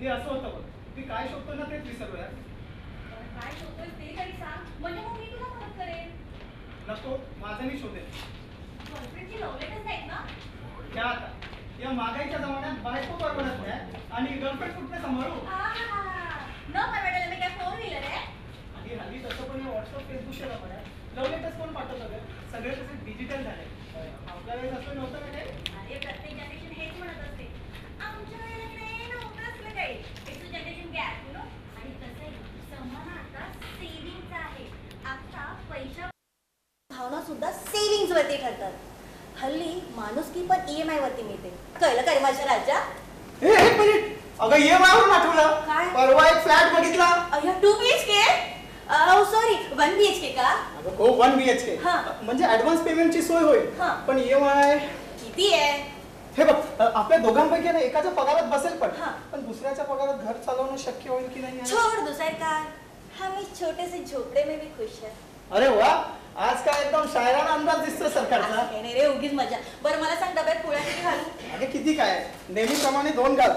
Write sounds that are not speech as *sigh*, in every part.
हे असं होतं बघ. मी काय शोधतो ना तेच विसरलो यार काय शोधतोय ते तरी सांग. म्हणजे मग मी तुला मदत करेन. नको माझं मी शोधेन. गर्लफ्रेंडची लव्ह लेटर्स नाहीत ना? घ्या आता. या मागाईच्या जमान्यात बायको परवडत नाही आणि गर्लफ्रेंड कुठे सांभाळू आहा, न मी काय फोन दिलं रे आणि हल्ली तसं पण व्हॉट्सअप फेसबुक शेला पण लव्ह लेटर्स कोण पाठवतं ग? सगळे तसे डिजिटल झाले. आपल्या वेळेस असं नव्हतं ना काही अरे प्रत्येक जनरेशन हेच म्हणत असते आमच्या वेळेला काही नव्हतं असलं काही it's generation gap you know आणि तसंही जमाना आता सेव्हिंगचा आहे आता पैशा भावना सुद्धा सेव्हिंग्ज वरती ठरतात. हल्ली माणुसकी पण ई एम आय वरती मिळते. कळलं का रे माझ्या राजा? ए एक मिनिट अगं ये मारून आठवलं. काय? परवा एक फ्लॅट बघितला. अय्या two B H K sorry one B H K का? अगं हो वन बी एच के हा. म्हणजे ऍडव्हान्स पेमेंटची सोय होईल. हा. पण ई आय किती आहे? हे बघ अ, आपल्या दोघांपैकी ना एकाच्या पगारात बसेल पण. हा. पण दुसऱ्याच्या पगारात घर चालवणं शक्य होईल की नाही? छोड़ दो सरकार हम इस छोटे से झोपड़े में भी खुश है अरे वा! आज काय एकदम शायराना अंदाज दिसतोय सरकारचा. असं काही नाही रे उगीच मजा. बरं मला सांग डब्यात पोळ्या किती घालू? अगं किती काय? नेहमीप्रमाणे दोन घाल.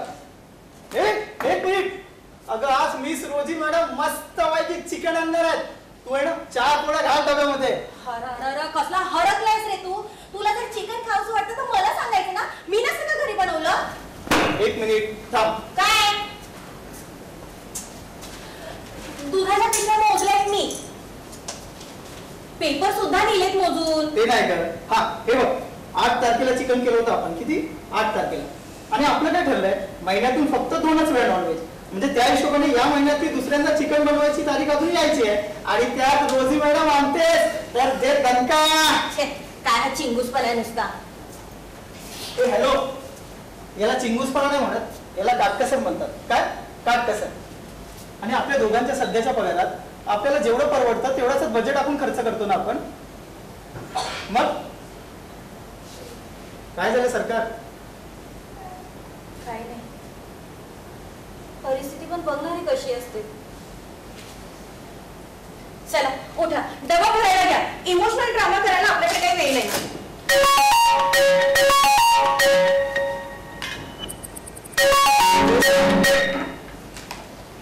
ए एक मिनिट. अगं आज मिस रोजी मॅडम मस्त पैकी चिकन आणणार आहेत. तू आहे ना चार पोळ्या घाल डब्यामध्ये. हर हर हर, कसला हरकलायस रे तू? तुला जर चिकन खाऊचं वाटतं तर मला सांगायचं ना. मी नसतं का घरी बनवलं? एक मिनिट थांब. काय? दुधाच्या पिशव्या मोजल्यात मी. पेपर सुद्धा लिहिलेत मोजून. ते नाही कर हा हे बघ. आठ तारखेला चिकन केलं होतं आपण. किती? आठ तारखेला. आणि आपलं काय ठरलंय? महिन्यातून फक्त दोनच वेळा नॉनव्हेज म्हणजे त्या हिशोबाने या महिन्यात दुसऱ्यांदा चिकन बनवायची तारीख अजून यायची आहे. आणि त्यात रोजी मॅडम आणतेस. तर जे दणका. छे, काय हा चिंगूसपणा आहे नुसता. ए हॅलो. याला चिंगूसपणा नाही म्हणत. याला काटकसर म्हणतात. काय? काटकसर. आणि आपल्या दोघांच्या सध्याच्या पगारात आपल्याला जेवढं परवडतं तेवढाच बजेट आपण खर्च करतो ना आपण. मग? काय झालं सरकार? काय नाही. परिस्थिती पण बघणारी कशी असते. चला उठा. डबा भरायला घ्या. इमोशनल ड्रामा करायला आपल्याकडे काही वेळ नाही.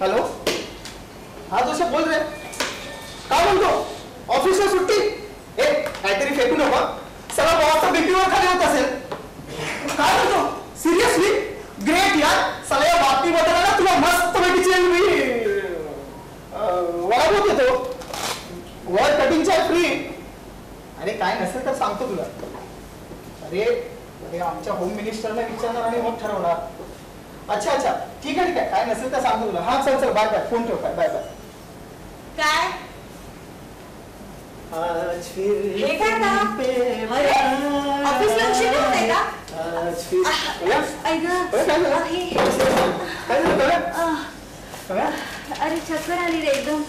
हॅलो हा। जोश बोल रे काय म्हणतो ऑफिसला सुट्टी ए काहीतरी फेकू नका सगळा बॉसचा बीपीवर खाली होत असेल काय म्हणतो सिरियसली ग्रेट यार। सगळ्या बातमी बदलायला तुला मस्त पैकीची मी वाढवत येतो वर कटिंगच्या फ्री अरे काय नसेल तर सांगतो तुला। अरे अरे आमच्या होम मिनिस्टरला विचारणार आणि मग ठरवणार. अच्छा अच्छा. ठीक आहे ठीक आहे. काय नसेल तर सांगतो तुला. हा चल चल. बाय बाय फोन ठेव. काय बाय बाय काय आज फिर हे काय आता? अरे, ऑफिसला उशीर नाही होत आहे का? आज फिर? ऐक अरे, काय झालं? काय? आह? अरे चक्कर आली रे एकदम?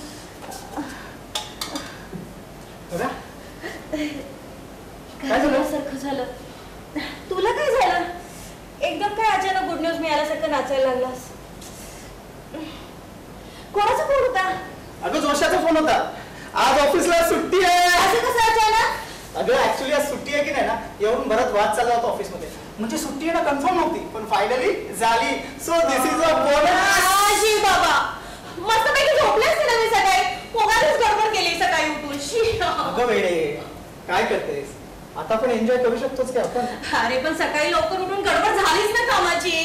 काय झालं? सारखं झालं तुला काय झालं एकदम काय अचानक गुड न्यूज मिळाल्यासारखं नाचायला लागलास कोणाचा फोन होता अगं जोशाचा फोन होता. आज ऑफिसला सुट्टी आहे. असं कसं अचानक अगं ऍक्च्युली आज सुट्टी आहे की नाही ना? येऊन बराच वाद चालला होता ऑफिसमध्ये. म्हणजे सुट्टी आहे ना कन्फर्म नव्हती पण फायनली झाली. So this is a bonus शी बाबा. मस्तपैकी झोपले असते ना मी सकाळी. पोगारीच गडबड केली सकाळी उठून. शी. अगं वेळे काय करतेस? आता पण एन्जॉय करू शकतोच की आपण? अरे पण सकाळी लवकर उठून गडबड झालीच ना कामाची.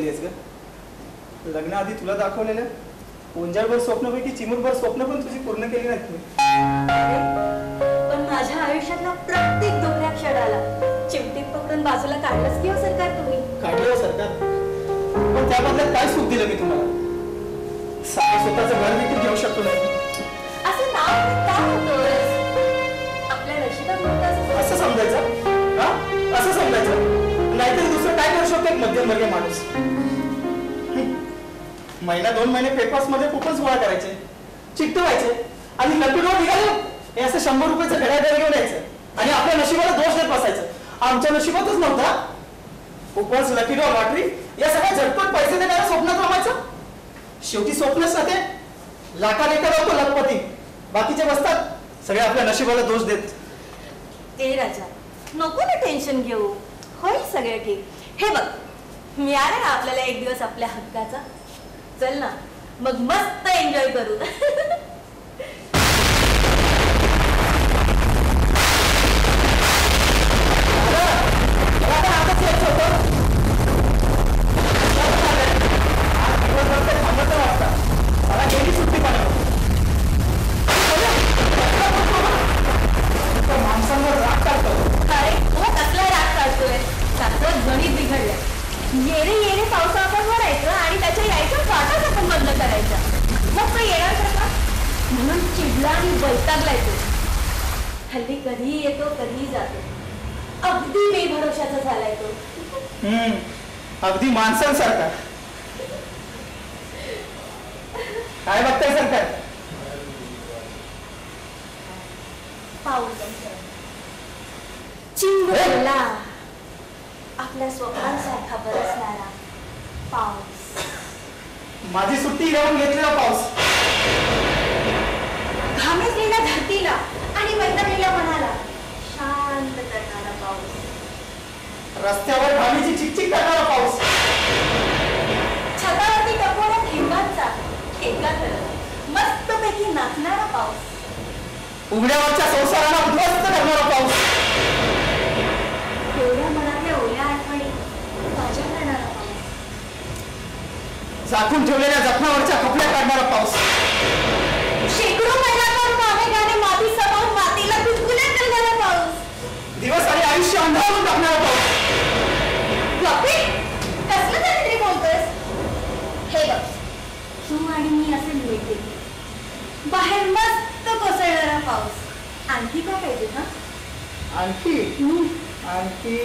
कुठे बदललीस ग लग्नाआधी तुला दाखवलेलं? ओंजाळभर स्वप्नपैकी चिमुरभर स्वप्न पण तुझी पूर्ण केली नाहीत मी पण माझ्या आयुष्यातल्या प्रत्येक दुसऱ्या क्षणाला चिमटीत पकडून बाजूला काढलंच किंवा सरकार तुम्ही? काढलं हो सरकार. पण त्या बदल्यात काय सुख दिलं मी तुम्हाला? स्वतःचं घर देखील घेऊ शकतो नाही. असं नाव का आपल्या नशिबात असं समजायचं? हा? असं समजायचं? नाहीतरी काय करू शकतो एक मध्यमवर्गीय माणूस. महिना दोन महिने पेपर्समध्ये कुपन्स गोळा करायचे. चिकटवायचे आणि लकी ड्रॉ हे असं शंभर रुपयाचं घड्याळ घेऊन यायचं. आणि आपल्या नशिबाला दोष देत बसायचं. आमच्या नशिबातच नव्हता. कुपन्स लकी लॉटरी या सगळ्या झटपट पैसे देणाऱ्या स्वप्नात रमायचं शेवटी स्वप्नच ना ते. लाखात एका होतो लखपती. बाकीचे बसतात. सगळे आपल्या नशिबाला दोष देत. ए राजा नको ना टेन्शन घेऊ. होईल सगळं ठीक. हे बघ मिळाला ना आपल्याला एक दिवस आपल्या हक्काचा. चल ना मग मस्त एन्जॉय करू. मला तर म्हणून चिडला आणि वैतागलाय तो हल्ली कधीही येतो कधीही जातो. अगदी बेभरोशाचा झालाय तो. हम्म, अगदी माणसांसारखा. काय बघताय सरकार? पाऊस आपल्या स्वप्नांसारखा बरसणारा पाऊस. माझी सुट्टी घेऊन घेतलेला पाऊस. घामेजलेल्या धरतीला आणि वैतरलेल्या मनाला. शांत करणारा पाऊस. रस्त्यावर घामीची चिकचिक करणारा पाऊस. छतावरती टपोऱ्या थेंबांचा ठेका करत मस्तपैकी नाचणारा पाऊस. उघड्यावरच्या संसाराला उद्ध्वस्त करणारा पाऊस. एवढ्या मनातल्या ओल्या आठवणी ताज्या करणारा पाऊस. झाकून ठेवलेल्या जखमावरच्या कपड्या काढणारा पाऊस. शेकडो मैलांवर गाणे गाणे माती समावून मातीला गुदगुल्यात करणारा पाऊस दिवस आणि आयुष्य अंधारून टाकणारा पाऊस गप्पी कसलं तरी बोलतोस हे बघ तू आणि मी असे मिळते बाहेर मस्त कोसळणारा पाऊस आणखी काय पाहिजे हा आणखी आणखी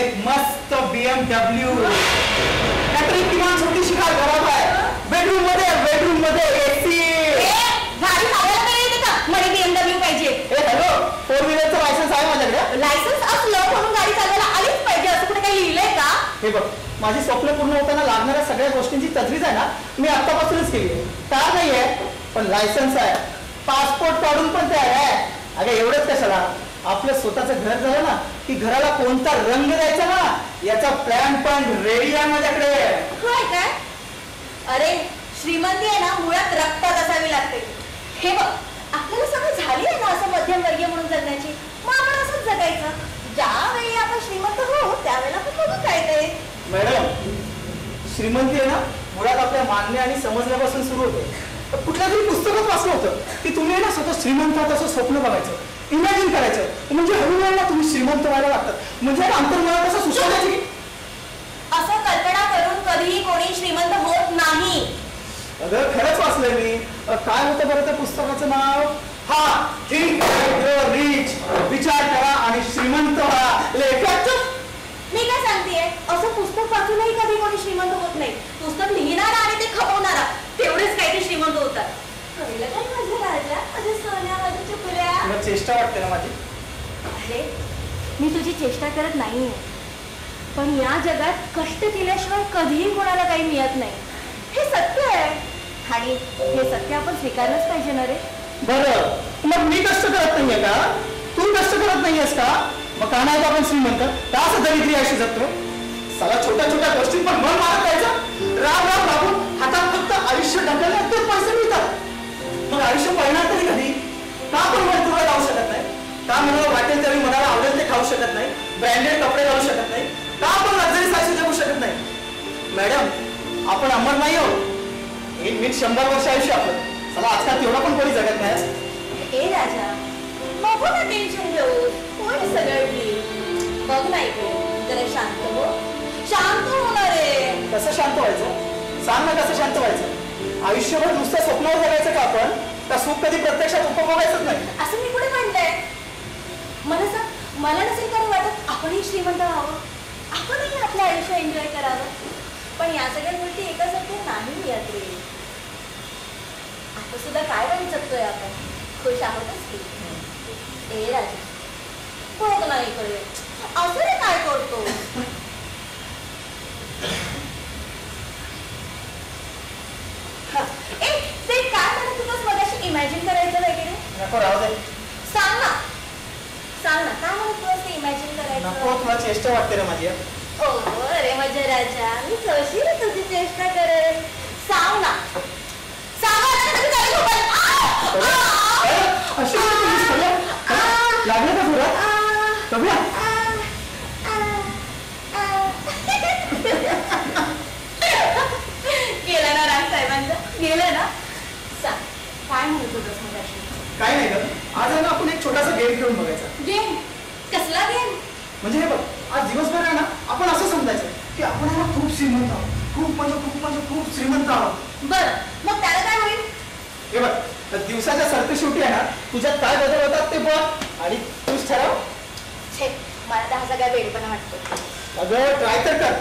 एक मस्त बीएमडब्ल्यू नाहीतर किमान छोटीशी कार घरात आहे. बेडरूममध्ये बेडरूममध्ये एसी गाडी चालवायला तरी येते का मला बीएमडब्ल्यू पाहिजे. ए हॅलो फोर व्हीलरचं लायसन्स आहे माझ्याकडे. लायसन्स असलं म्हणून गाडी चालवायला आलीच पाहिजे. असं कुठे काही लिहिलंय का? हे बघ माझी स्वप्न पूर्ण होताना लागणाऱ्या सगळ्या गोष्टींची तजवीज आहे ना मी आतापासूनच केली आहे. कार नाही आहे पण लायसन्स आहे. पासपोर्ट काढून पण ते आहे. अगं एवढंच कशाला आपलं स्वतःचं घर झालं ना की घराला कोणता रंग द्यायचा ना याचा प्लॅन पण रेडी आहे माझ्याकडे. होय काय? अरे श्रीमंती आहे ना मुळात रक्तात असावी लागते. हे बघ आपल्याला सवय झाली आहे ना असं मध्यमवर्गीय म्हणून जगण्याची? मग आपण असंच जगायचं. ज्यावेळी आपण श्रीमंत हो त्यावेळेला आपण बघू काय ते. मॅडम श्रीमंती आहे ना मुळात आपल्या मानणे आणि समजण्यापासून सुरू होते. कुठल्या तरी पुस्तकात वाचलं होतं की तुम्ही ना स्वतः श्रीमंत आहात असं स्वप्न बघायचं इमॅजिन करायचं. म्हणजे हळूहळू ना तुम्ही श्रीमंत व्हायला लागतात. म्हणजे अंतर्मनात असं सुचवण्याची की असं कल्पना करून कधीही कोणी श्रीमंत होत नाही. अगं खरंच वाचलंय मी. काय होतं बरं त्या पुस्तकाचं नाव? हा थिंक रिच विचार करा आणि श्रीमंत व्हा. लेखक मी काय सांगतेय? असं पुस्तक वाचूनही कधी कोणी श्रीमंत होत नाही. पुस्तक लिहिणारा आणि ते खपवणारा. तेवढेच काही ते श्रीमंत होतात. कळलं काय माझं राजा? माझ्या सोन्या माझ्या चुकल्या. तुला चेष्टा वाटते ना माझी? अरे मी तुझी चेष्टा करत नाहीये. पण या जगात कष्ट केल्याशिवाय कधीही कोणाला काही मिळत नाही. हे सत्य आहे. आणि हे सत्य आपण स्वीकारलंच पाहिजे ना रे? बरं. मग मी कष्ट करत नाहीये का? तू कष्ट करत नाहीयेस का? मग का नाही का आपण श्रीमंत? का असं दरिद्री अशी जगतो सगळ्या छोट्या छोट्या गोष्टी पण मन मारत जायचं. राम राम राहून हातात फक्त आयुष्य ढकलले तर पैसे मिळतात. मग आयुष्य पळणार तरी कधी? का आपण तुम्हाला लावू शकत नाही? का मला वाटेल तरी मनाला आवडेल ते खाऊ शकत नाही? ब्रँडेड कपडे घालू शकत नाही? का आपण लक्झरी साक्षी जगू शकत नाही? मॅडम आपण अमर नाही आहोत. एक मीठ शंभर वर्ष आयुष्य आपलं. चला आजकाल तेवढा पण कोणी जगत नाही ए राजा नको ना टेन्शन घेऊ कोण सगळं बघ नाही जरा शांत हो शांत होणार रे कसं शांत व्हायचं? सांग ना कसं शांत व्हायचं. आयुष्यभर नुसतं स्वप्नावर जगायचं का आपण? का सुख कधी प्रत्यक्षात उपभोगायचंच नाही? असं मी कुठे म्हणलंय? मला सांग मला नसेल का वाटत आपणही श्रीमंत व्हावं. आपणही आपलं आयुष्य एन्जॉय करावं. पण या सगळ्या गोष्टी एकासारख्या नाही यात रे आता सुद्धा काय वेळ जगतोय आपण? खुश आहोतच की. ए राजा बघ ना इकडे. असं रे काय करतो? ए ते काय म्हणत होतंस मगाशी इमॅजिन करायचं वगैरे? नको राहू दे. सांग ना. सांग ना काय म्हणत तुला ते इमॅजिन नको करायचं तुला चेष्टा वाटते रे माझी ओ अरे माझ्या राजा. मी कशी रे तुझी चेष्टा करेल सांग ना. सांग ना, आता तुम्ही काही झोपाल. आ! आ! अरे, अशी काय केलीस कव्या? आ! लागलं का तुला आ! कव्या गेला ना राज साहेबांचा गेलं ना. सांग काय म्हणत होतस मगाशी काय नाही ग. आज आहे ना आपण एक छोटासा गेम खेळून बघायचा. गेम कसला गेम म्हणजे हे बघ आज दिवसभर आहे ना आपण असं समजायचं की आपण आहे ना खूप श्रीमंत आहोत. खूप म्हणजे खूप म्हणजे खूप श्रीमंत आहोत. बर मग त्याला काय होईल? हे बघ तर दिवसाच्या सरते शेवटी आहे ना तुझ्यात काय बदल होतात ते बघ आणि तूच ठरव. छे मला तर हा सगळा वेडपणा वाटतो. अगं ट्राय तर कर.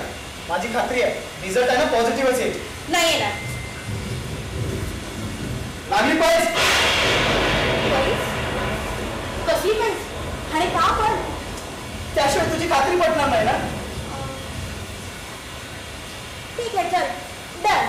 माझी खात्री आहे रिझल्ट आहे ना पॉझिटिव्हच येईल नाही येणार. लागली पैस? कसली पैस? आणि का पण? त्याशिवाय तुझी खात्री पटणार नाही ना? ठीक आहे चल. डन.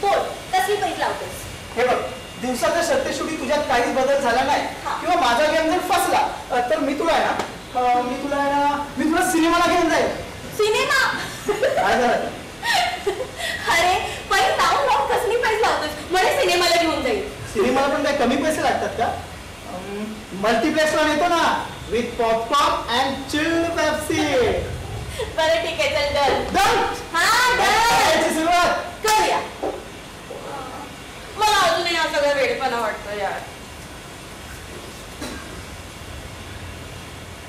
बोल कसली पैस लावतोस? हे बघ दिवसाच्या सत्तेशेवटी तुझ्यात काहीच बदल झाला नाही. हा. किंवा माझा गेम जर फसला तर मी तुला आहे ना मी तुला आहे ना मी तुला सिनेमाला घेऊन जाईल सिनेमा? काय झालं? *laughs* अरे पैस लावून लावून कसली पैस लावतोस मला सिनेमाला घेऊन जाईल. सिनेमाला पण काय कमी पैसे लागतात का? मल्टीप्लेक्सला नेतो ना with popcorn and chilled Pepsi बरं ठीक आहे चल डन. डन. हा डन. सुरुवात. करूया. मला अजूनही हा सगळा वेडपणा वाटतो यार.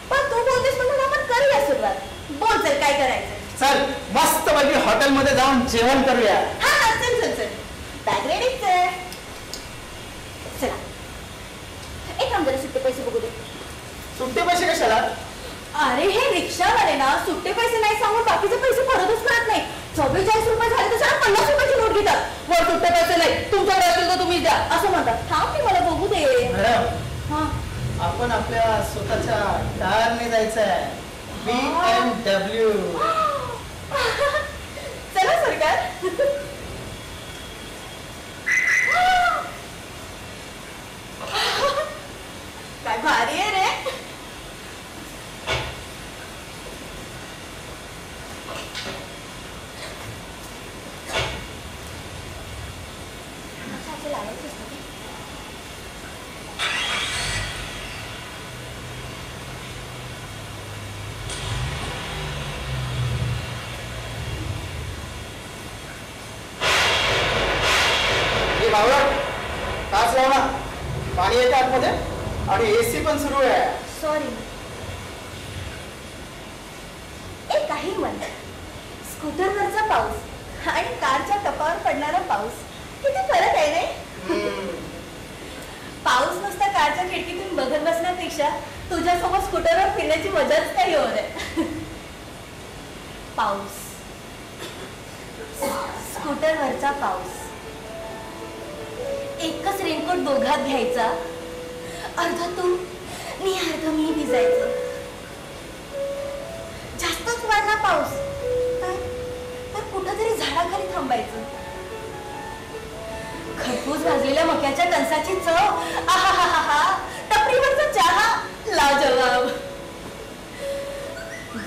पण तू बोलतेस म्हणून आपण करूया सुरुवात. बोल चल काय करायचं चल मस्त पैकी हॉटेलमध्ये जाऊन जेवण करूया. हा हा चल चल चल. बॅग चला. एक काम जरा सुट्टे पैसे बघू दे. सुट्टे पैसे कशाला? अरे हे रिक्षावाले ना सुट्टे पैसे नाही सांगून बाकीचे पैसे परतच करत नाही. चव्वेचाळीस रुपये झाले तर जरा पन्नास रुपयाची नोट घेतात. वर सुट्टे पैसे नाही तुमच्याकडे असेल तर तुम्ही द्या. असं म्हणतात. थांब की मला बघू दे. मॅडम हा. आपण आपल्या स्वतःच्या कारने जायचं आहे बी एम डब्ल्यू चला *laughs* काय भारी आहे रे पाणी आहे का आतमध्ये आणि एसी पण सुरू आहे सॉरी ए काही म्हण स्कूटरवरचा पाऊस आणि कारच्या टपावर पडणारा पाऊस किती फरक आहे नाही पाऊस नुसता कारच्या खिडकीतून बघत बसण्यापेक्षा तुझ्यासोबत स्कूटरवर फिरण्याची मजाच काही होत आहे पाऊस. स्कूटरवरचा पाऊस. एकच रेनकोट दोघात घ्यायचा. अर्ध तू मी अर्ध मी भिजायचं. जास्तच वाढला पाऊस तर तर कुठंतरी झाडाखाली थांबायचं. खरपूस भाजलेल्या मक्याच्या कणसाची चव आहाहाहा टपरीवरचा चहा लाजवाब.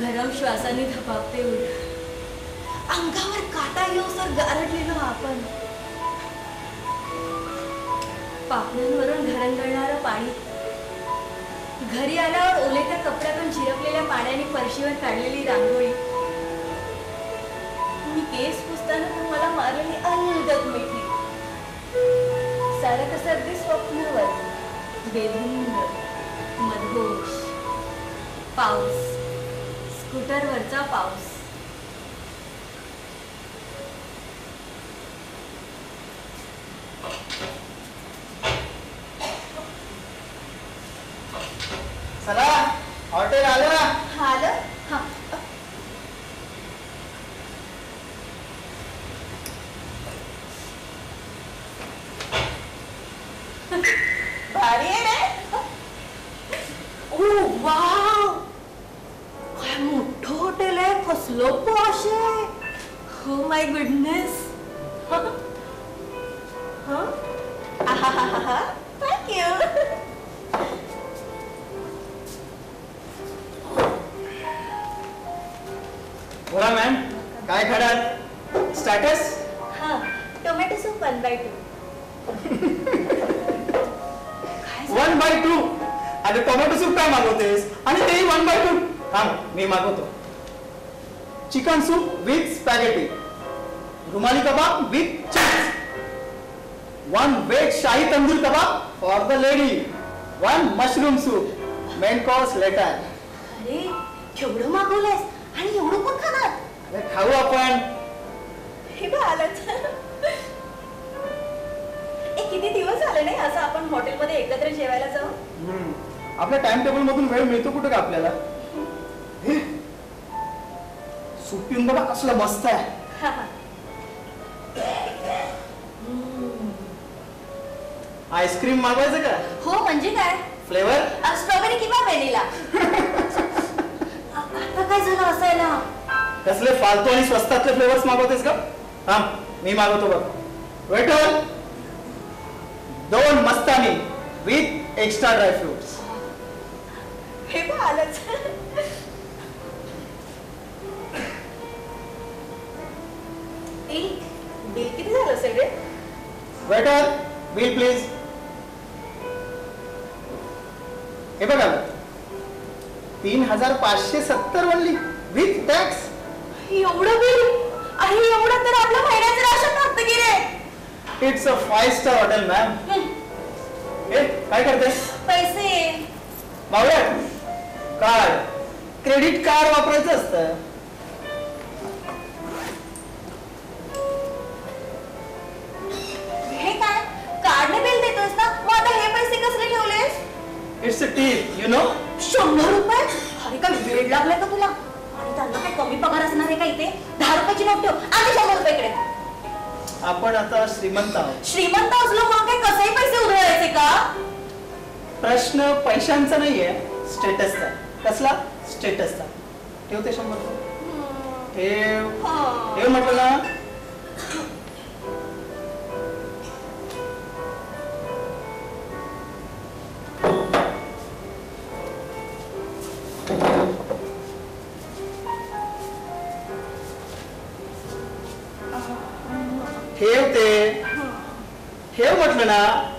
गरम श्वासाने धपापते उठ अंगावर काटा येऊसर गारटलेलो आपण. पापण्यांवरून घरंगळणारं पाणी. घरी आल्यावर ओले त्या कपड्यातून झिरपलेल्या पाण्याने फरशीवर काढलेली रांगोळी. मी केस पुसताना तू मला मारलेली अलगद मिठी. सारं कसं अगदी स्वप्नवर बेधुंद मधोश पाऊस. स्कूटरवरचा पाऊस. चला हॉटेल आलं आलं? हा. भारी आहे रे कसलं पॉश आहे? हो माय गुडनेस थँक्यू बोला मॅम काय खडात स्टॅटस हा tomato soup one by two one by two अरे टोमॅटो सूप काय मागवतेस? आणि तेही वन बाय टू थांब मी मागवतो. Chicken soup with spaghetti rumali kebab with cheese one veg shahi tandoor kebab for the lady one mushroom soup main course later अरे केवढं मागवलंयस? आणि एवढं कोण खाणार? अरे खाऊ आपण. हे बघ आलंच ए किती दिवस झाले नाही असं आपण हॉटेलमध्ये एकत्र जेवायला जाऊ. आपल्या टाइम टेबल मधून वेळ मिळतो कुठे का आपल्याला? सूप पिऊन बघा कसलं मस्त आहे हा, हा. आईस्क्रीम मागवायचं का हो म्हणजे काय फ्लेवर स्ट्रॉबेरी किंवा व्हॅनिला आता काय झालं असायला कसले फालतू आणि स्वस्तातले फ्लेवर्स मागवतेस का हा मी मागवतो बघ वेटर दोन mastani with extra dry fruits हे बघ आलंच बिल किती झालं रे? Waiter bill please. हे बघा. तीन हजार पाचशे सत्तर वल्ली विथ टॅक्स एवढं बिल? आणि एवढं तर आपल्या महिन्याचं राशन की रे. It's a five star hotel ma'am ए काय करतेस? पैसे. बावळ्या कार्ड क्रेडिट कार्ड वापरायचं असतं. कार्डने बिल देतोस ना? मग आता हे पैसे कसले ठेवलेस? It's a tip you know शंभर रुपये? अरे काय वेळ लागलाय का तुला? आणि त्यांना काय कमी पगार असणार आहे का इथे? दहा रुपयाची नोट ठेव. आणि शंभर रुपये इकडे आपण आता श्रीमंत आहोत. श्रीमंत असलो म्हणून काय कसंही पैसे उधळायचे का? प्रश्न पैशांचा नाहीये स्टेटसचा. कसला? स्टेटसचा. ठेवते शंभर रुपये. ठेव. हा. ठेव म्हटलं ना? ठेव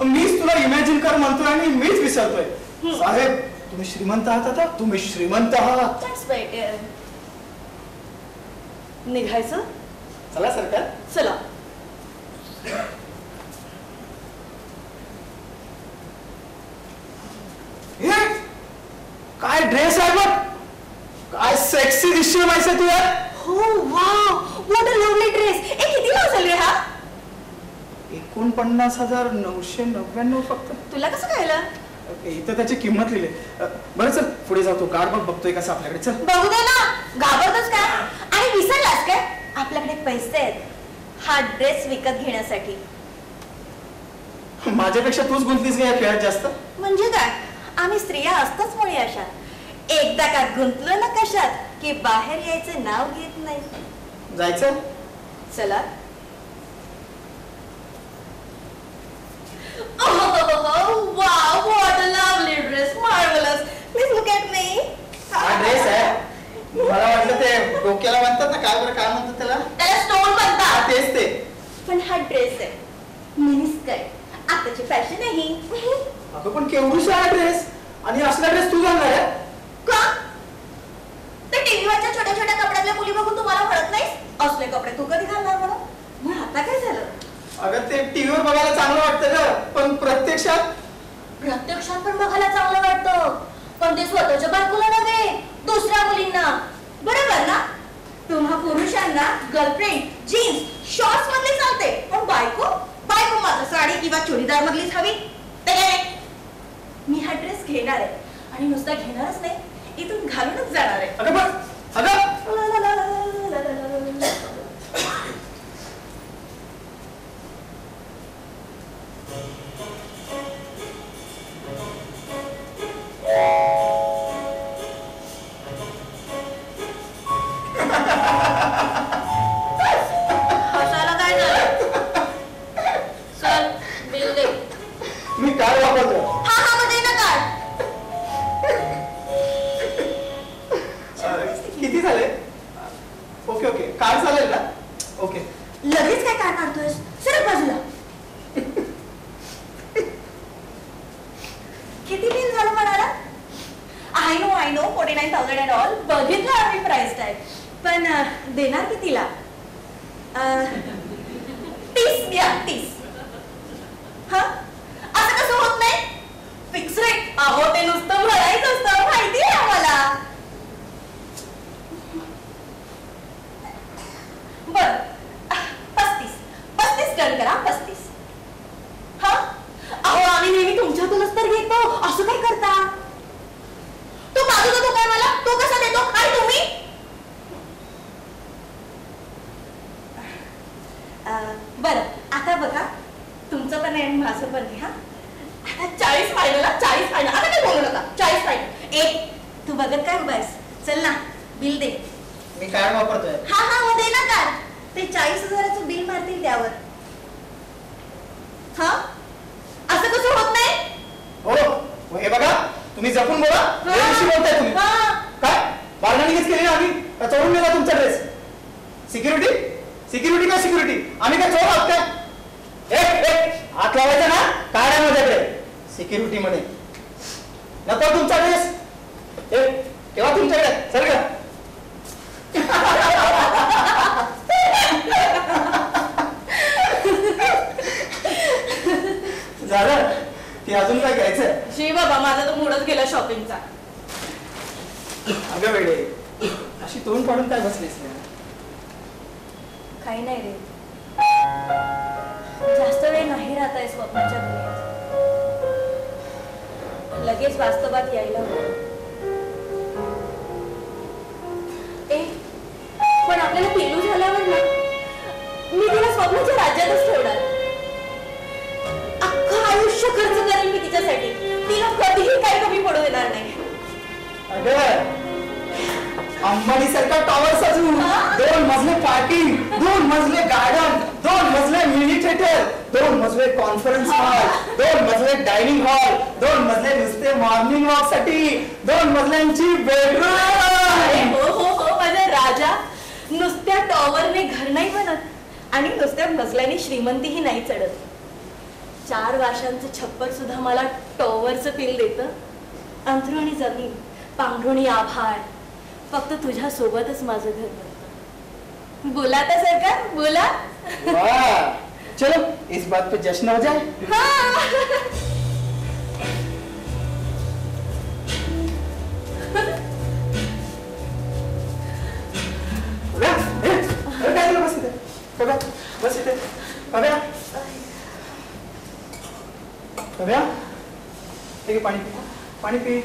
मीच तुला इमॅजिन कर म्हणतोय आणि मीच विसरतोय. साहेब तुम्ही श्रीमंत आहात आता? तुम्ही श्रीमंत आहात. निघायचं? चला सरकार. चला. काय ड्रेस आहे बघ. काय सेक्सी दिसशील माहिती तू यार हो wow what a lovely dress ए किती असेल रे हा? एकोणपन्नास हजार नऊशे नव्याण्णव फक्त. तुला कसं कळलं? इथं त्याची किंमत लिहिली. बरं चल पुढे जातो कार बघ बघतोय कसं आपल्याकडे. चल. बघू दे ना. घाबरतोस काय? आणि विसरलास काय? आपल्याकडे पैसे आहेत. हा ड्रेस विकत घेण्यासाठी. माझ्यापेक्षा तूच गुंतलीस का या खेळात जास्त? म्हणजे काय? आम्ही स्त्रिया असताच मुळे अशा एकदा का गुंतलो ना कशात की बाहेर यायचं नाव घेत नाही. जायचं? चला. Oh, wow, what a lovely dress. Marvelous. Please look at me. हा ड्रेस आहे मला वाटलं ते डोक्याला म्हणतात ना काय बरं काय म्हणतात त्याला? त्याला स्टोन हा म्हणतात तेच ते. पण हा ड्रेस आहे. मिनी स्कर्ट आताची फॅशन आहे ही. अगं पण केवढूसा हा ड्रेस आणि असला ड्रेस तू घालणार आहे? का? ते टीव्हीवरच्या छोट्या छोट्या कपड्यातल्या मुली बघून तुम्हाला म्हणत नाही? असले कपडे तू कधी घालणार म्हणून? मग आता काय झालं? अगं ते टीव्हीवर बघायला चांगलं वाटतं ग पण प्रत्यक्षात प्रत्यक्षात पण बघायला चांगलं वाटतं. पण ते स्वतःच्या बायकोला नव्हे दुसऱ्या मुलींना. बरोबर ना? तुम्हा पुरुषांना गर्लफ्रेंड जीन्स शॉर्ट्स मधले चालते. पण बायको? बायको मात्र साडी किंवा चुडीदार मधलीच हवी. मी हा ड्रेस घेणार आहे. आणि नुसता घेणारच नाही. इथून घालूनच जाणार आहे. अगं पण अगं पण देणार की अं, तीस द्या तीस. हा? असं कसं होत नाही? फिक्स रेट अहो ते नुसतं भरायचं असतं. माहिती आहे आम्हाला. बर. पस्तीस. पस्तीस टन करा पस्तीस. हा? अहो आम्ही नेहमी तुमच्यातूनच तर घेतो. असं काय करता? तो बाजूला तो काय मला? तो कसा देतो? आणि तुम्ही? बरं आता बघा तुमचं पण आहे आणि माझं पण आहे हा? आता चाळीस फायनल चाळीस फायनल आता काय बोलू नका? चाळीस फायनल एक तू बघत काय उभायस चल ना बिल दे. मी कार्ड वापरतोय. हा हा हो दे ना कार ते चाळीस हजाराचं बिल मारतील त्यावर. हा? असं कसं होत नाही? हो हो, हे बघा तुम्ही जपून बोला. वेळेशी बोलताय तुम्ही. हा. काय? बारणानिकीच केली ना आम्ही चोरून नेला तुमचा ड्रेस सिक्युरिटी सिक्युरिटी काय सिक्युरिटी आम्ही काय चोर आहोत काय? हात लावायचा ना? काय आहे माझ्याकडे सिक्युरिटी मध्ये. नको तुमचा ड्रेस एक. तेव्हा तुमच्याकडे. सर का झालं. ती अजून काय घ्यायचंय शी बाबा माझा तर मूडच गेला शॉपिंगचा अगं वेळे अशी तोंड पाडून काय बसलीस काही नाही रे. जास्त वेळ नाही राहत आहे स्वप्नाच्या दुनियेत. लगेच वास्तवात यायला ए पण आपल्याला पेलू झाल्यावर ना मी तिला स्वप्नाच्या राज्यातच ठेवणार अख्खं आयुष्य खर्च करेल मी तिच्यासाठी. तिला कधीही काही कमी पडू देणार नाही. अगं अंबानी सारखा टॉवर सजू दोन मजले पार्किंग दोन मजले गार्डन दोन मजले मिनी थिएटर दोन मजले कॉन्फरन्स हॉल दोन मजले डायनिंग हॉल दोन मजले नुसते मॉर्निंग वॉकसाठी दोन मजल्यांची बेडरूम हो हो हो माझा राजा. नुसत्या टॉवरने घर नाही बनत आणि नुसत्या मजल्याने श्रीमंतीही नाही चढत. चार वर्षांचं छप्पर सुद्धा मला टॉवरचं फील देतं. अंथरुणी जमीन पांघरुणी आभार फक्त तुझ्या सोबतच माझं घर बनतं बोला आता सरकार बोला. वाह. चलो इस बात पे जश्न हो जाए. हा। पाणी पी पाणी पी।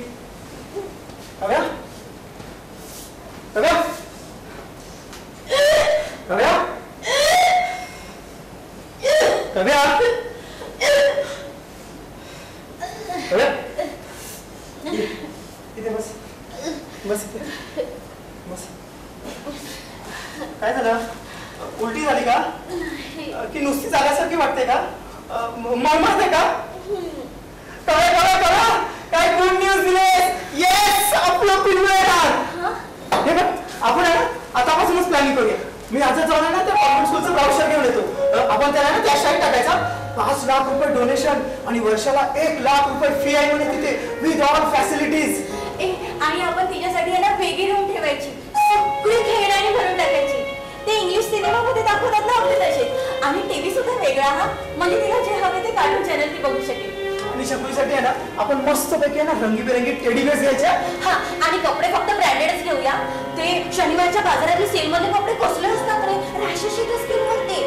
शनिवारच्या बाजारातले सेलमध्ये कपडे कसले असतात रे? रॅशेशीच्या स्कीमवरती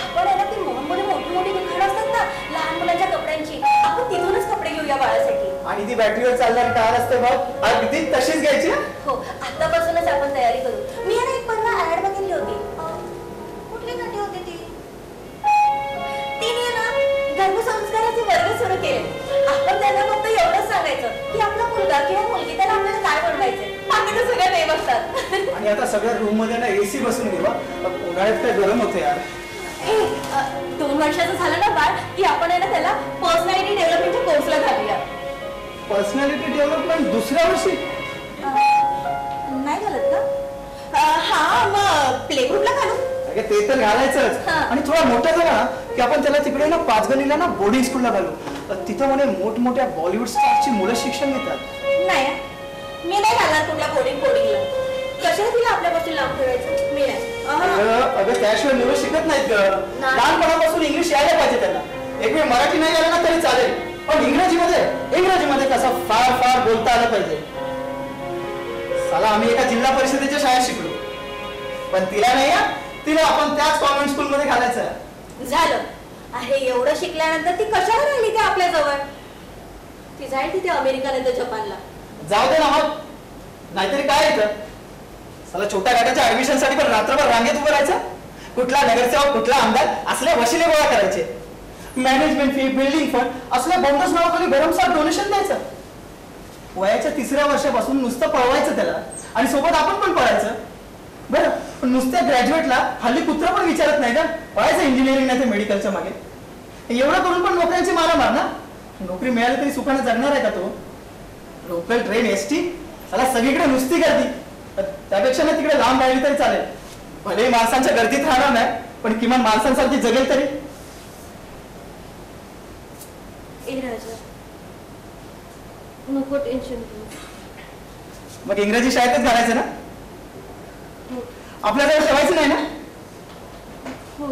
आपण आहे ना ती मॉलमध्ये मोठी मोठी दुकानं असतात ना लहान मुलांच्या कपड्यांची. आपण तिथूनच कपडे घेऊया बाळासाठी. आणि ती बॅटरीवर चालणारी कार असते बघ. अगदी तशीच घ्यायची हं? आतापासूनच आपण तयारी करू. मी ना एक परवा ऍड बघितली होती. कुठली नटी होती ती? तिने ना गर्भसंस्काराचे वर्ग सुरू केले. आपण त्यांना फक्त एवढंच सांगायचं की आपला मुलगा किंवा मुलगी त्याला आपल्याला काय बनवायचंय बाकी तर सगळं ते बघतात आणि आता सगळ्या रूममध्ये ना एसी बसून घेऊ हं. उन्हाळ्यात काय गरम होतं यार? ए, अं, दोन वर्षाचं झालं ना बाळ की आपण आहे ना त्याला पर्सनॅलिटी डेव्हलपमेंटच्या कोर्सला घालूया. पर्सनॅलिटी डेव्हलपमेंट दुसऱ्या वर्षी? अं, नाही घालत का अं, हा मग प्ले ग्रुपला घालू. अगे ते तर घालायचंच. हा. आणि थोडा मोठा झाला ना की आपण त्याला तिकडे ना पाचगणीला ना बोर्डिंग स्कूलला घालू. तिथं म्हणे मोठमोठ्या बॉलिवूड स्टारची मुलं शिक्षण घेतात. नाही मी नाही घालणार कुठल्या कोडिंग कोडिंगला कशाला तिला आपल्यापासून लांब ठेवायचं? मी नाही. अहं. अगं त्याशिवाय मुलं शिकत नाहीत ग. लहानपणापासून इंग्लिश यायला पाहिजे त्यांना. एक वेळ मराठी नाही आलं ना तरी चालेल. पण इंग्रजीमध्ये इंग्रजीमध्ये कसं फार फार बोलता आलं पाहिजे. साला आम्ही एका जिल्हा परिषदेच्या शाळेत शिकलो. पण तिला नाही तिला आपण त्याच कॉन्व्हेंट स्कूलमध्ये घालायचं. झालं. अरे एवढं शिकल्यानंतर ती कशावर राहिली ते आपल्या जवळ ती जाईल तिथे अमेरिका नाही तर जपानला. जाऊ दे ना मग. नाहीतरी काय येतं साला छोट्या गाड्याच्या ऍडमिशनसाठी पण रात्रभर रांगेत उभं राहायचं. कुठला नगरसेवक कुठला आमदार असले वशिले गोळा करायचे. मॅनेजमेंट फी बिल्डिंग फंड असल्या बोंडस नावाखाली भरमसाठ डोनेशन द्यायचं. वयाच्या तिसऱ्या वर्षापासून नुसतं पळवायचं त्याला. आणि सोबत आपण पण पळायचं. बरं. पण नुसत्या ग्रॅज्युएटला हल्ली कुत्र पण विचारत नाही का? पळायचं इंजिनिअरिंग नाही ते मेडिकलच्या मागे? एवढं करून पण नोकऱ्यांची मारा मार ना. नोकरी मिळाली तरी सुखाने जगणार आहे का तो? लोकल ट्रेन एस टी त्याला सगळीकडे नुसती गर्दी. त्यापेक्षा ना तिकडे लांब राहिली तरी चालेल. भले माणसांच्या गर्दीत राहणार नाही पण किमान माणसांसारखी जगेल तरी. नको टेन्शन घेऊ. मग इंग्रजी शाळेतच घालायचं ना? आपल्याजवळ ठेवायचं नाही ना? हो.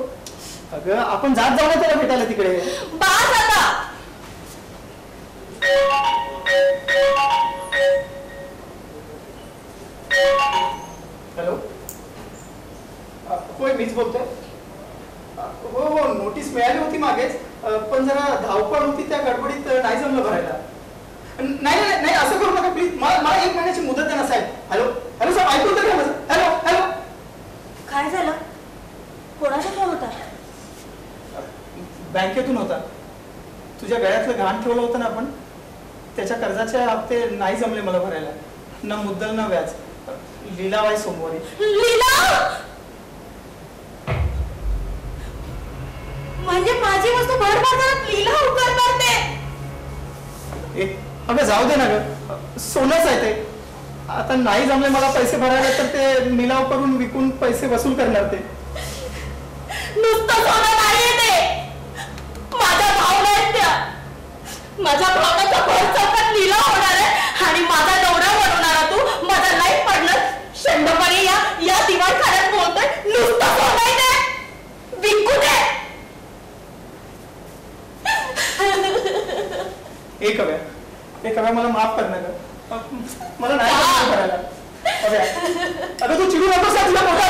अगं आपण जात जाऊ ना त्याला भेटायला तिकडे. बास आता. हॅलो? अ, होय मीच बोलतोय. अ, हो हो नोटीस मिळाली होती मागेच. अ, पण जरा धावपळ होती त्या गडबडीत अ, नाही जमलं भरायला. न- नाही नाही नाही असं करू नका प्लीज मला मला एक महिन्याची मुदत द्या ना साहेब. हॅलो? हॅलो साहेब ऐकून तर घ्या माझं हॅलो हॅलो? काय झालं? कोणाचा फोन होता? बँकेतून होता. तुझ्या गळ्यातलं घाण ठेवलं होतं ना आपण? त्याच्या कर्जाचे हप्ते नाही जमले मला भरायला. न मुद्दल न व्याज. लिलावाई सोमवारी. लिलाव म्हणजे माझी वस्तू भर बाजारात लिलाव करणार ते? ए अगं जाऊ दे ना ग. सोनंच आहे ते. आता नाही जमले मला पैसे भरायला तर ते निलाव करून विकून पैसे वसूल करणार ते. नुसतं सोनं नाहीये ते. माझ्या भावना आहेत त्या. माझ्या भावनाचा होणार आहे आणि माझा नवरा बनवणारा तू माझा लाईफ पार्टनर शंडपणे या या दिवाळखान्यात बोलतोय. नुसतं सोनं आहे ते. विकू दे. एक हव्या एक हव्या मला माफ कर ना ग. मला नाही करायला. अगं तू चिडू नकोस या तुला मोठा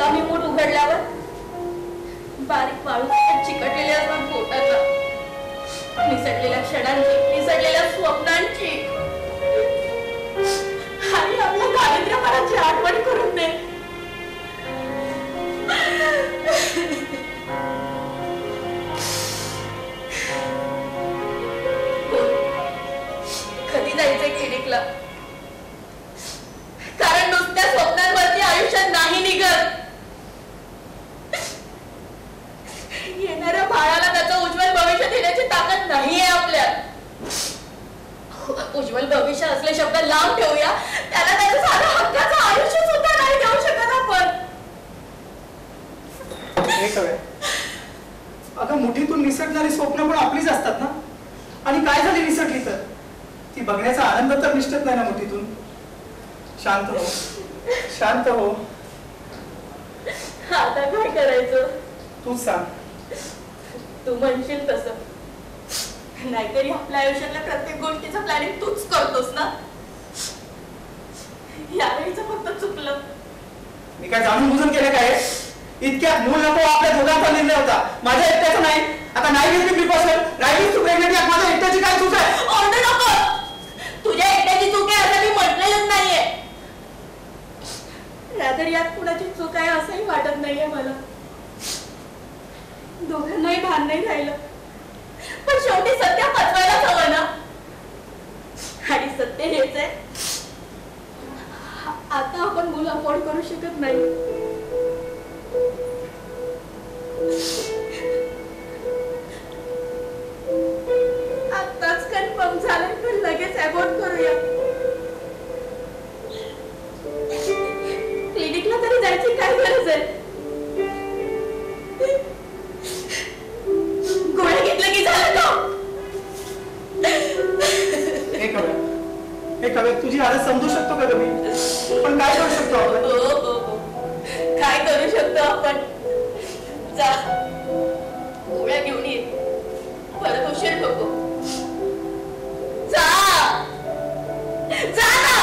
रिकामी मूठ उघडल्यावर? बारीक वाळू चिकटलेल्या असतात पोटाला निसटलेल्या क्षणांची निसटलेल्या स्वप्नांची. आणि आपल्या दारिद्र्यपणाची आठवण करून दे. कधी जायचंय क्लिनिकला कारण नुसत्या स्वप्नांवरती आयुष्यात नाही निघ येणाऱ्या बाळाला त्याचं उज्ज्वल भविष्य देण्याची ताकद नाहीये आपल्यात उज्ज्वल भविष्य असले शब्द लांब ठेवूया. त्याला त्याचं साधं हक्काचं आयुष्य सुद्धा नाही देऊ शकत आपण. अगं मुठीतून निसटणारी स्वप्न पण आपलीच असतात ना? आणि काय झाली निसटली तर? ती बघण्याचा आनंद तर निष्ठत नाही ना मुठीतून? शांत हो. शांत हो. आता काय करायचं? तूच सांग. तू म्हणशील तसं. नाहीतरी आपल्या आयुष्यातल्या प्रत्येक गोष्टीचं प्लॅनिंग तूच करतोस ना? यावेळीच फक्त चुकलं. मी काय जाणून बुजून केलं काय? इतक्यात मूल नको आपल्या दोघांचा निर्णय होता. माझ्या एकट्याचा नाही. आता नाही घेतली प्रिकॉशन राहिली तू प्रेग्नेंट माझ्या एकट्याची काय चूक आहे? ऑर्डर नको. तुझ्या एकट्याची चूक आहे असं मी म्हटलेलंच नाहीये. रादर यात कुणाची चूक आहे असंही वाटत नाहीये मला. दोघांनाही भान नाही राहिलं. पण शेवटी सत्य पचवायलाच हवं ना. आणि सत्य हेच आहे. आता आपण मुलं अफोर्ड करू शकत नाही. आताच कन्फर्म झालं तर लगेच अबॉर्ट करूया. क्लिनिकला तरी जायची काय गरज आहे? गोळ्या घेतलं की झालं का एक हव्या एक हव्या तुझी हालत समजू शकतो का मी पण काय करू शकतो आपण? हो हो हो. काय करू शकतो आपण? जा. गोळ्या घेऊन ये. परत उशीर नको जा. जा ना.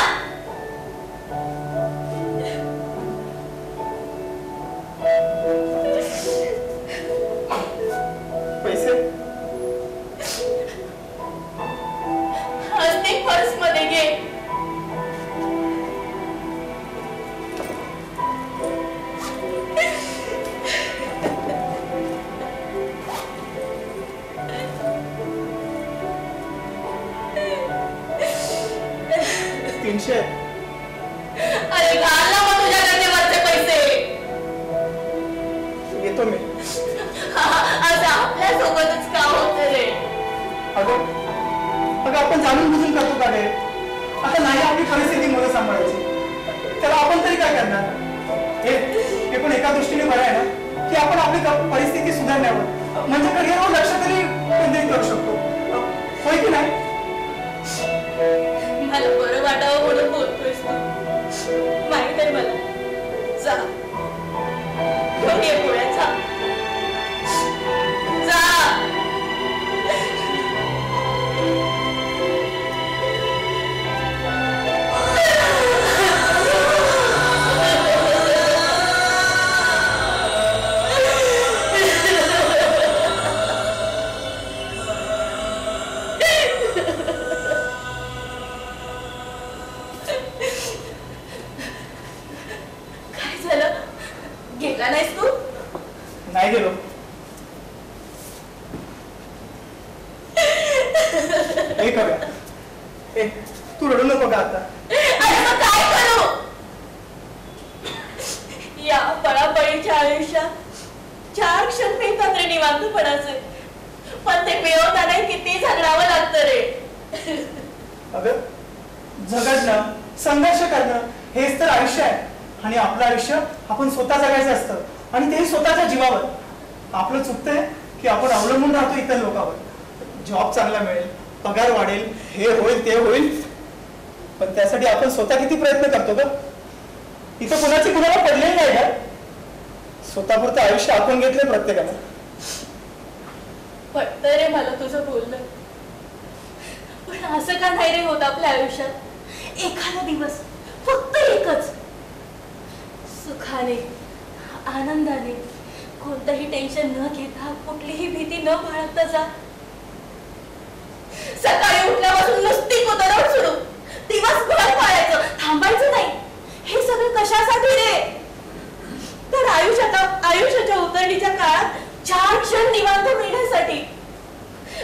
क्षण निवांत मिळण्यासाठी.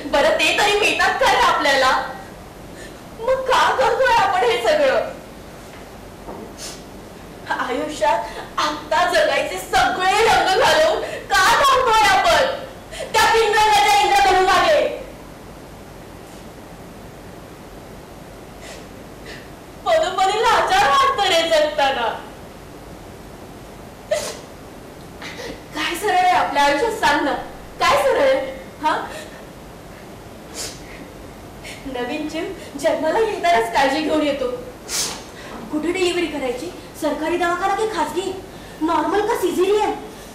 बरं ते तरी मिळतात का आपल्याला? मग का करतोय आपण हे सगळं? आयुष्यात आता जगायचे सगळे रंग घालून का थांबतोय आपण? त्या पिंजऱ्याच्या इंद्रधनू मागे. पदोपदी लाचार वाटतं रे जगताना. काय सरळ आहे आपल्या आयुष्यात सांग ना. काय सरळ आहे हा? नवीन जीव जन्माला येतानाच काळजी घेऊन येतो. कुठे डिलिव्हरी करायची? सरकारी दवाखाना की खासगी नॉर्मल का सिझेरियन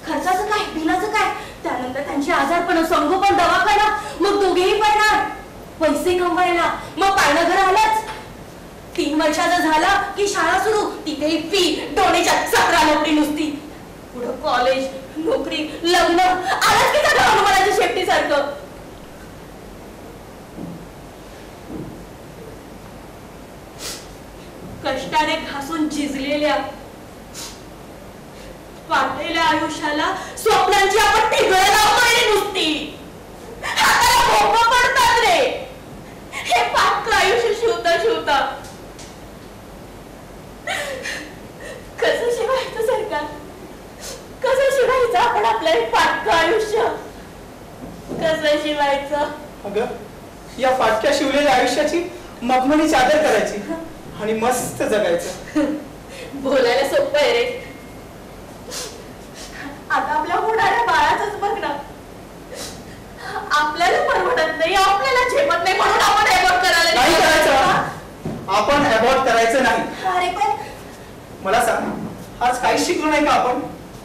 खर्चाचं काय बिलाचं काय? त्यानंतर त्यांचे आजारपण संगोपन दवाखाना मग दोघेही पडणार. पैसे कमवायला मग पाळणं घर आलंच. तीन वर्षाचा झाला की शाळा सुरू तिथेही फी डोनेच्या सतरा नोकरी नुसती. पुढं कॉलेज नोकरी लग्न आलंच की सगळं हनुमानाच्या शेपटी सारखं कष्टाने घासून झिजलेल्या वाटलेल्या आयुष्याला स्वप्नांची आपण ठिगळ लावतो रे नुसती हाताला भोकं पडतात रे हे पाटलं आयुष्य शिवता शिवता कसं शिवायचं सरकार कसं हे फाटकं आयुष्य. कसं शिवायचं? अगं या फाटक्या शिवलेल्या आयुष्याची मखमली चादर करायची आणि मस्त जगायचं. बोलायला सोपं आहे रे. आता आपल्या होणाऱ्या बाळाच बघ ना. आपल्याला परवडत नाही आपल्याला झेपत नाही म्हणून आपण नाही करायला करायचं. आपण अवॉर्ड करायचं नाही. अरे पण मला सांग आज काही शिकलो नाही का आपण?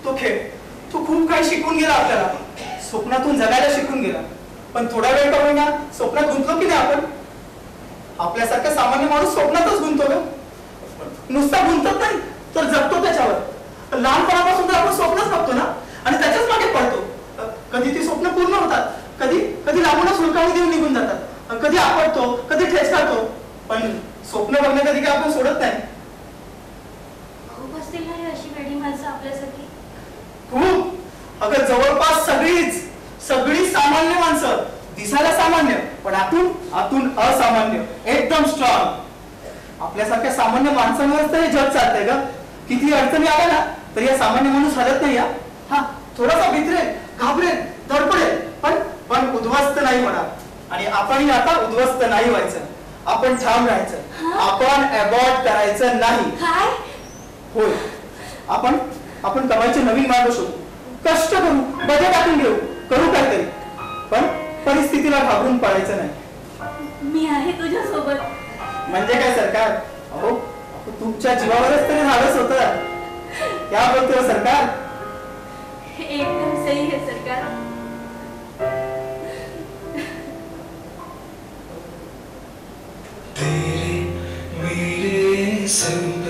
तो खेळ. तो खूप काही शिकून गेला आपल्याला. स्वप्नातून जगायला शिकून गेला. पण थोडा वेळ का होईना स्वप्नात गुंतलो की नाही आपण? आपल्यासारखा सामान्य माणूस स्वप्नातच गुंतो नुसता गुंतत नाही तर जगतो त्याच्यावर. लहानपणापासून तर आपण स्वप्नच बघतो ना? आणि त्याच्याच मागे पडतो. कधी ती स्वप्न पूर्ण होतात कधी कधी लागूनच हुलकावून देऊन निघून जातात. कधी आपडतो कधी ठेचकातो पण स्वप्न बघणं कधी काही आपण सोडत नाही? खूप असतील ना अशी वेळी माणसं आपल्यासाठी खूप अगं जवळपास सगळीच सगळी सामान्य माणसं. दिसायला सामान्य पण आतून आतून असामान्य. एकदम स्ट्रॉंग आपल्यासारख्या सामान्य माणसांवरच तर हे जग चालतंय ग. किती अडचणी आल्या ना तरी या सामान्य माणूस हलत नाही या हा थोडासा भित्रेल घाबरेल धडपडेल पण पण उद्ध्वस्त नाही होणार. आणि आपणही आता उद्ध्वस्त नाही व्हायचं. आपण ठाम राहायचं. आपण अबॉर्ड करायचं नाही. होय. आपण आपण कमाईचे नवीन मार्ग शोधू. कष्ट करू बजेट टाकून घेऊ करू काहीतरी. पण परिस्थितीला घाबरून पळायचं नाही. मी आहे तुझ्या सोबत म्हणजे काय सरकार? अहो तुमच्या जीवावरच तरी झालंच होत. क्या बोलतो सरकार एकदम सही है सरकार. तेरे मेरे संग